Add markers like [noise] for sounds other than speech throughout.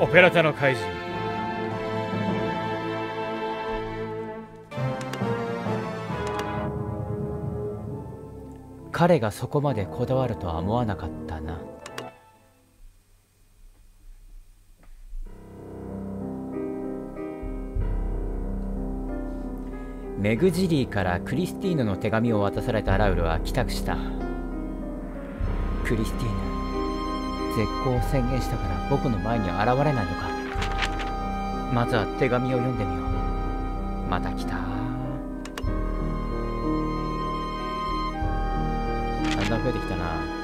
オペラ座の怪人。彼がそこまでこだわるとは思わなかったな。メグジリーからクリスティーヌの手紙を渡されたラウルは帰宅した。クリスティーヌ。絶好を宣言したから僕の前に現れないのか。まずは手紙を読んでみよう。また来た。だんだん増えてきたな。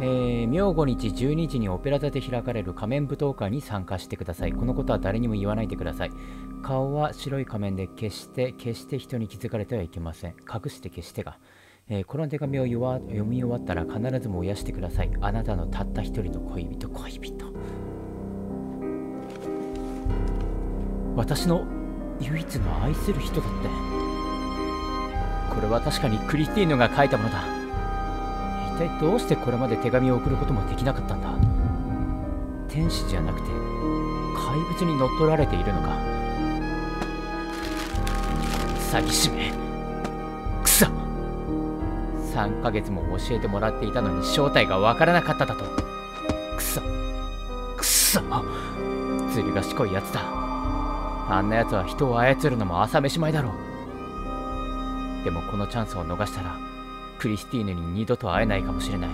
えー、明後日12時にオペラ座で開かれる仮面舞踏会に参加してください。このことは誰にも言わないでください。顔は白い仮面で決して、決して人に気づかれてはいけません。隠して消してが。えーこの手紙を読読み終わったら必ず燃やしてください。あなたのたった一人の恋人、恋人。私の唯一の愛する人だって。これは確かにクリスティーヌが書いたものだ。体どうしてこれまで手紙を送ることもできなかったんだ？天使じゃなくて怪物に乗っ取られているのか？詐欺師めくそ3ヶ月も教えてもらっていたのに正体がわからなかっただと。くそくそずる賢いやつだ。あんなやつは人を操るのも朝飯前だろう。でもこのチャンスを逃したらクリスティーヌに二度と会えないかもしれない。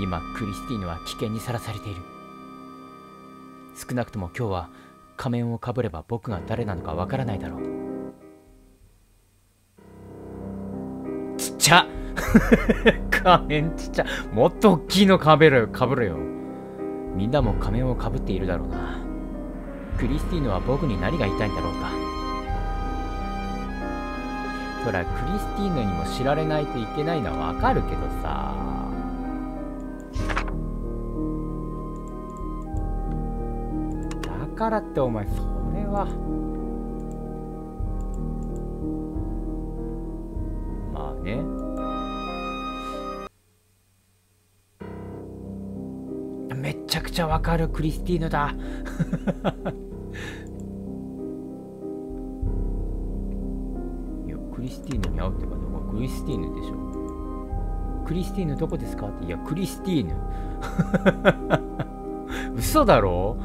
今クリスティーヌは危険にさらされている。少なくとも今日は仮面をかぶれば僕が誰なのかわからないだろう。ちっちゃ。[laughs] 仮面ちっちゃ。もっと大きいのかぶるかぶるよ。みんなも仮面をかぶっているだろうな。クリスティーヌは僕に何が言いたいんだろうか。そらクリスティーヌにも知られないといけないのはわかるけどさ。だからってお前それは。まあね。めっちゃくちゃわかるクリスティーヌだ。[laughs] クリスティーヌに会うってかね、クリスティーヌでしょ。クリスティーヌどこですか？って、いや、クリスティーヌ。[laughs] 嘘だろ？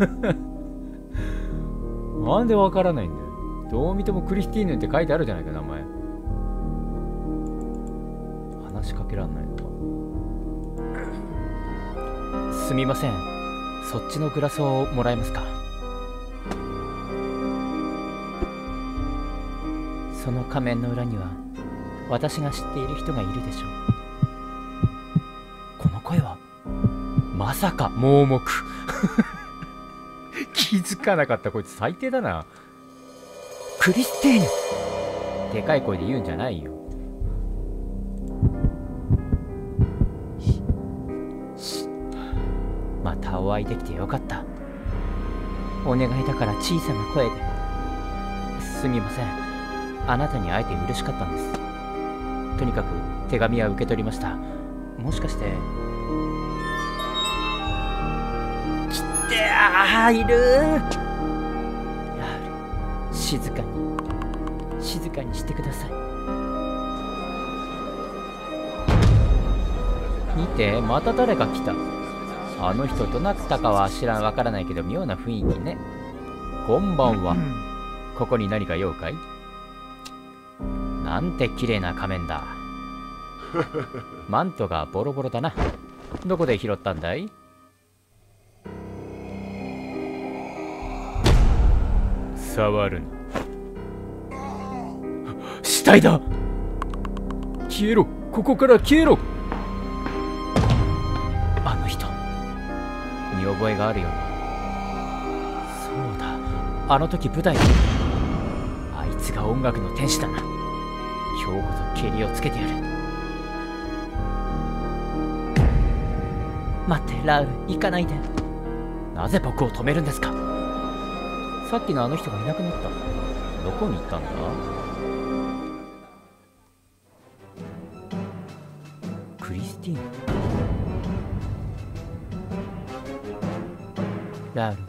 [laughs] なんでわからないんだよ。どう見てもクリスティーヌって書いてあるじゃないか、名前。話しかけらんないのか。すみません。そっちのグラスをもらえますか？その仮面の裏には私が知っている人がいるでしょう。この声はまさか。盲目。[laughs] 気づかなかった。こいつ最低だな。クリスティーヌ。でかい声で言うんじゃないよ。またお会いできてよかった。お願いだから小さな声で。すみませんあなたに会えて嬉しかったんです。とにかく手紙は受け取りました。もしかして。来てああいるラウル静かに。静かにしてください。見てまた誰か来た。あの人どなたかは知らんわからないけど妙な雰囲気ね。こんばんは。ここに何か用かい？なんて綺麗な仮面だ。[laughs] マントがボロボロだな。どこで拾ったんだい？触るな。死体だ！消えろ。ここから消えろ。あの人。見覚えがあるよなそうだ。あの時舞台であいつが音楽の天使だな今日こそ蹴りをつけてやる。待ってラウル行かないで。なぜ僕を止めるんですか？さっきのあの人がいなくなった。どこに行ったんだクリスティーヌラール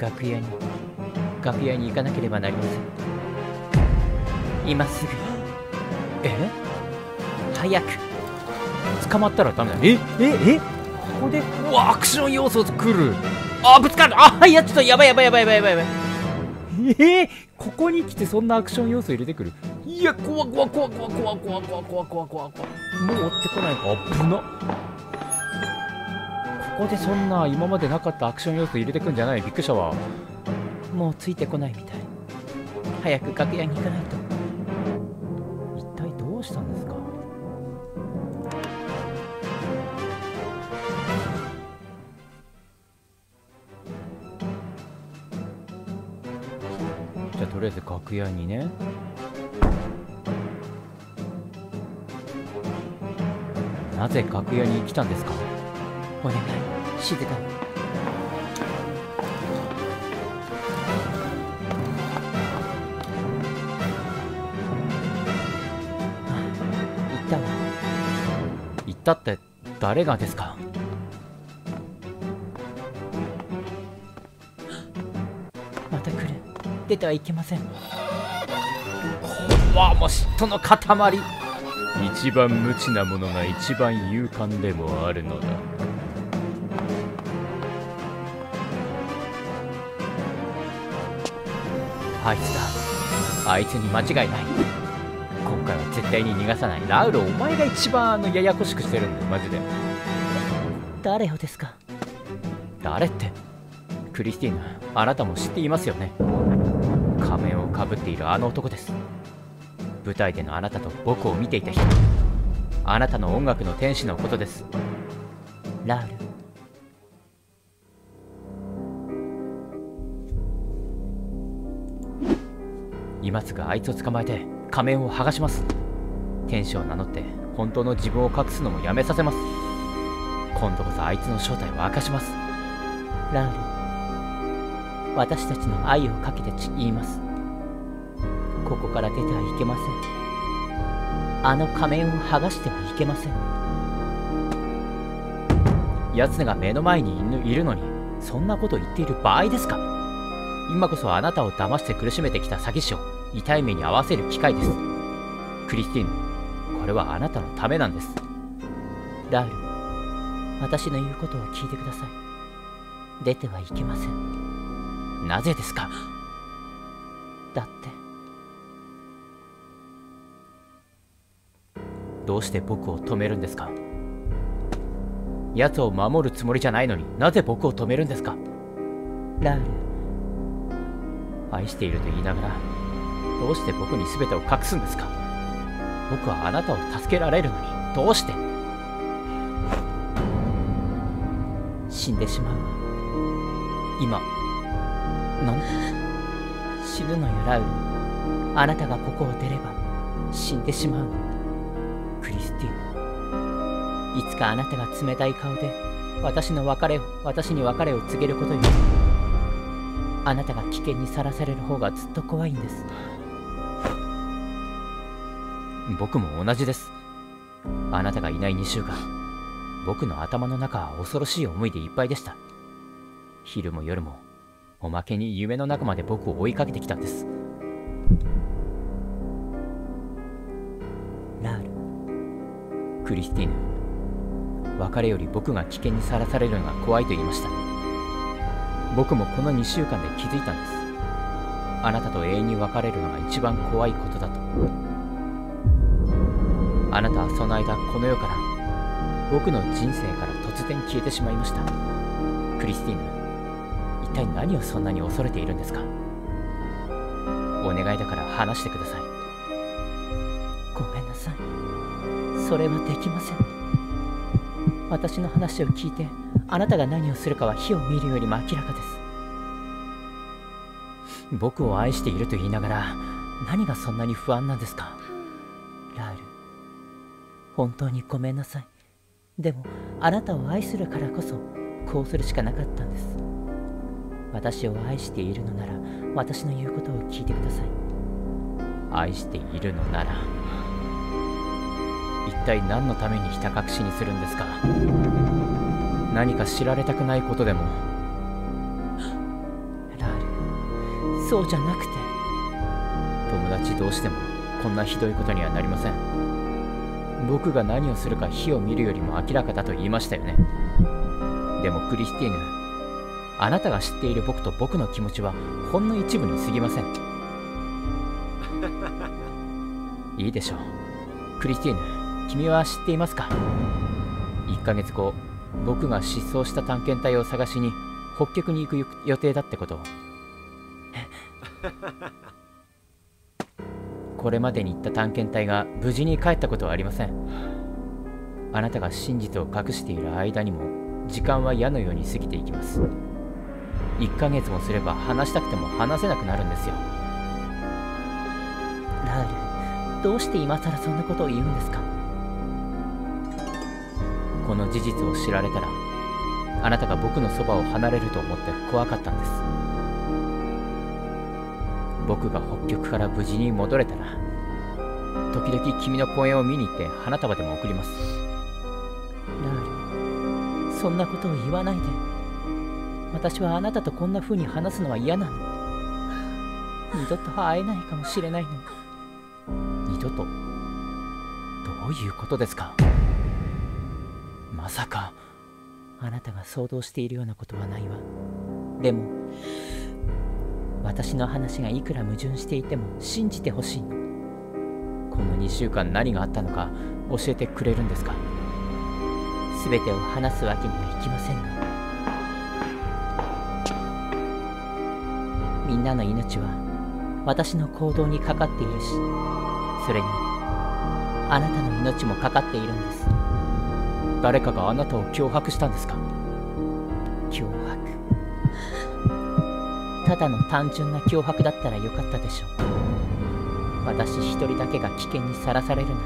楽屋に。楽屋に行かなければなりません。今すぐ。え？早く。捕まったらダメだ。え？え？え？ここで？うわアクション要素来る。あぶつかる。あいやちょっとやばいやばいやばいやばいやばい。やばいえ？ー、ここに来てそんなアクション要素入れてくる。いや怖怖怖怖怖怖怖怖怖怖怖もう追ってこない。か危なここでそんな今までなかったアクション要素入れてくんじゃない？びっくりしたわ。もうついてこないみたい。早く楽屋に行かないととりあえず楽屋にね。なぜ楽屋に来たんですか？お願い静かに行ったわ行ったって誰がですか？出てはいけません。わもう嫉妬の塊。一番無知なものが一番勇敢でもあるのだ。あいつだ。あいつに間違いない。今回は絶対に逃がさない。ラウルお前が一番あのややこしくしてるんだよ。マジで。誰をですか？誰って？クリスティーヌあなたも知っていますよね？ぶっているあの男です。舞台でのあなたと僕を見ていた人。あなたの音楽の天使のことです。ラウル。今すぐあいつを捕まえて仮面を剥がします。天使を名乗って本当の自分を隠すのもやめさせます。今度こそあいつの正体を明かします。ラウル。私たちの愛をかけて言います。ここから出てはいけません。あの仮面を剥がしてはいけません。奴が目の前にいるのにそんなこと言っている場合ですか。今こそあなたを騙して苦しめてきた詐欺師を痛い目に遭わせる機会です。クリスティーヌこれはあなたのためなんです。ラウル私の言うことを聞いてください。出てはいけません。なぜですか。だってどうして僕を止めるんですか？奴を守るつもりじゃないのになぜ僕を止めるんですか？ラウル。愛していると言いながらどうして僕に全てを隠すんですか？僕はあなたを助けられるのにどうして？死んでしまう。わ今。なん死ぬのよラウル。あなたがここを出れば死んでしまう。のクリスティーヌ。いつかあなたが冷たい顔で私の別れを私に別れを告げることよ。りあなたが危険にさらされる方がずっと怖いんです。僕も同じです。あなたがいない2週間僕の頭の中は恐ろしい思いでいっぱいでした。昼も夜もおまけに夢の中まで僕を追いかけてきたんです。クリスティーヌ。別れより僕が危険にさらされるのが怖いと言いました。僕もこの2週間で気づいたんです。あなたと永遠に別れるのが一番怖いことだと。あなたはその間この世から僕の人生から突然消えてしまいました。クリスティーヌ一体何をそんなに恐れているんですか？お願いだから話してください。それはできません。私の話を聞いてあなたが何をするかは火を見るよりも明らかです。僕を愛していると言いながら何がそんなに不安なんですか？ラール本当にごめんなさい。でもあなたを愛するからこそこうするしかなかったんです。私を愛しているのなら私の言うことを聞いてください。愛しているのなら体何のためにひた隠しにするんですか？何か知られたくないことでも？ラールそうじゃなくて。友達同士でもこんなひどいことにはなりません。僕が何をするか火を見るよりも明らかだと言いましたよね。でもクリスティーヌあなたが知っている僕と僕の気持ちはほんの一部に過ぎません。[laughs] いいでしょう。クリスティーヌ君は知っていますか？1ヶ月後僕が失踪した探検隊を探しに北極に行く予定だってこと [laughs] これまでに行った探検隊が無事に帰ったことはありません。あなたが真実を隠している間にも時間は矢のように過ぎていきます。1ヶ月もすれば話したくても話せなくなるんですよ。ラールどうして今更そんなことを言うんですか？この事実を知られたらあなたが僕のそばを離れると思って怖かったんです。僕が北極から無事に戻れたら時々君の公演を見に行って花束でも送ります。ラールそんなことを言わないで。私はあなたとこんな風に話すのは嫌なの。二度と会えないかもしれないの。二度と。どういうことですか？まさかあなたが想像しているようなことはないわ。でも私の話がいくら矛盾していても信じてほしいの。この2週間何があったのか教えてくれるんですか？全てを話すわけにはいきませんが。みんなの命は私の行動にかかっているしそれにあなたの命もかかっているんです。誰かがあなたを脅迫したんですか？脅迫。ただの単純な脅迫だったらよかったでしょう。私一人だけが危険にさらされるなら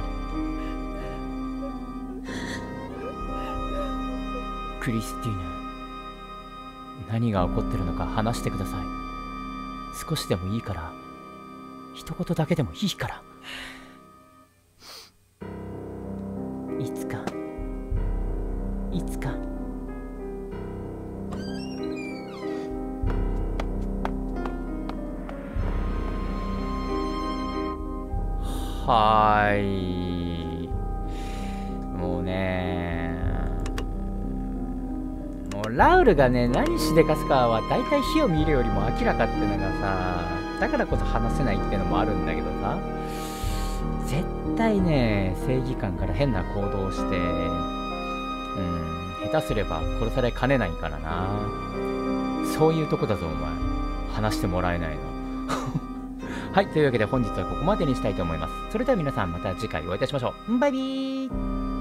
クリスティーヌ何が起こってるのか話してください。少しでもいいから。一言だけでもいいから。はーい。もうねもうラウルがね何しでかすかは大体火を見るよりも明らかってのがさだからこそ話せないってのもあるんだけどさ。絶対ね正義感から変な行動をしてうん下手すれば殺されかねないからな。そういうとこだぞお前。話してもらえないの。はいというわけで本日はここまでにしたいと思います。それでは皆さんまた次回お会いいたしましょう。バイビー。